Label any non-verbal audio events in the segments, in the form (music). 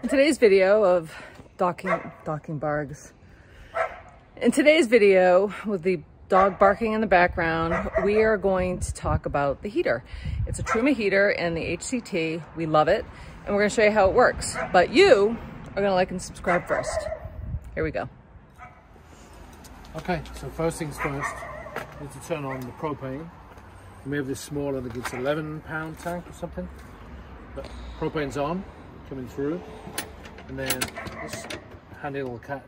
In today's video of docking, docking bargs, in today's video with the dog barking in the background, we are going to talk about the heater. It's a Truma heater and the HCT. We love it. And we're gonna show you how it works. But you are gonna like and subscribe first. Here we go. Okay, so first things first, we need to turn on the propane. We have this smaller, I think it's 11 pound tank or something. But propane's on, coming through. And then this handy little catch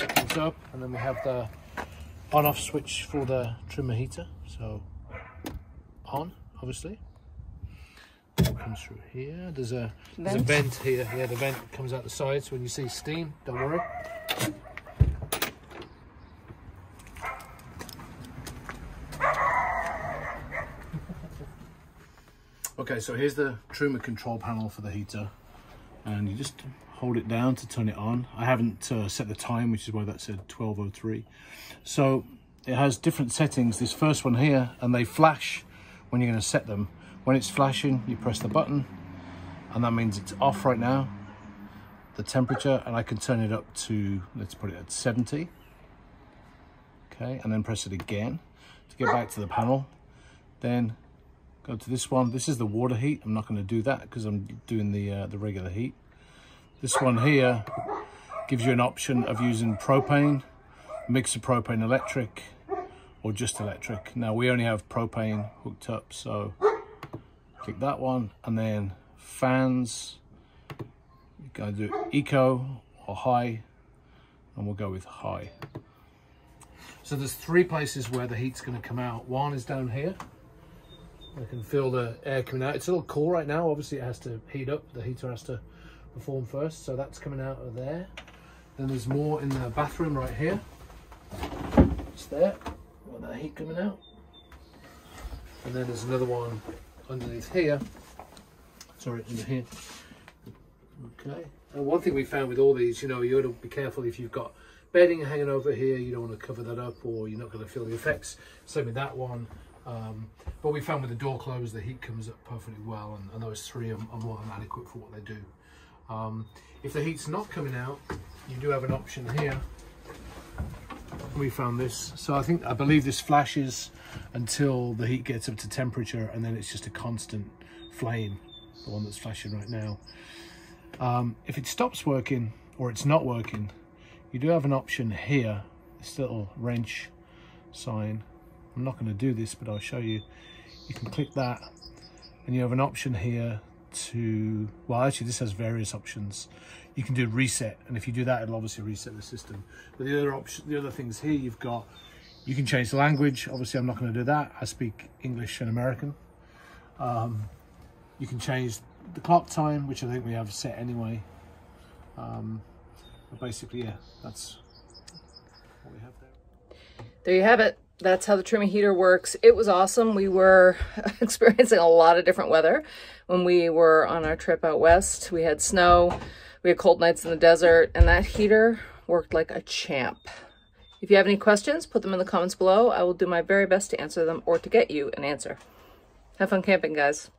opens up and then we have the on off switch for the Truma heater. So on, obviously. Comes through here. There's a there's a vent here. Yeah, the vent comes out the side. So when you see steam, don't worry. Okay, so here's the Truma control panel for the heater. And you just hold it down to turn it on. I haven't uh, set the time, which is why that said 1203. So it has different settings. This first one here, and they flash when you're gonna set them. When it's flashing, you press the button, and that means it's off right now, the temperature, and I can turn it up to, let's put it at 70. Okay, and then press it again to get back to the panel. Then go to this one. This is the water heat. I'm not going to do that because I'm doing the, uh, the regular heat. This one here gives you an option of using propane, mix of propane electric, or just electric. Now we only have propane hooked up, so click that one, and then fans, you're going to do eco or high, and we'll go with high. So there's three places where the heat's going to come out. One is down here, I can feel the air coming out. It's a little cool right now. Obviously it has to heat up. The heater has to perform first. So that's coming out of there. Then there's more in the bathroom right here. It's there. That heat coming out. And then there's another one underneath here. Sorry, under here. Okay. And one thing we found with all these, you know, you got to be careful if you've got bedding hanging over here, you don't want to cover that up or you're not going to feel the effects. Same with that one. Um, but we found with the door closed, the heat comes up perfectly well, and, and those three are, are, more than adequate for what they do. Um, if the heat's not coming out, you do have an option here. We found this. So I think, I believe this flashes until the heat gets up to temperature, and then it's just a constant flame, the one that's flashing right now. Um, if it stops working, or it's not working, you do have an option here, this little wrench sign I'm not going to do this, but I'll show you. You can click that and you have an option here to, well, actually this has various options. You can do reset. And if you do that, it'll obviously reset the system. But the other option, the other things here, you've got, you can change the language. Obviously I'm not going to do that. I speak English and American. Um, you can change the clock time, which I think we have set anyway. Um, but basically, yeah, that's what we have there. There you have it that's how the Truma heater works. It was awesome. We were (laughs) experiencing a lot of different weather when we were on our trip out west. We had snow, we had cold nights in the desert, and that heater worked like a champ. If you have any questions, put them in the comments below. I will do my very best to answer them or to get you an answer. Have fun camping, guys.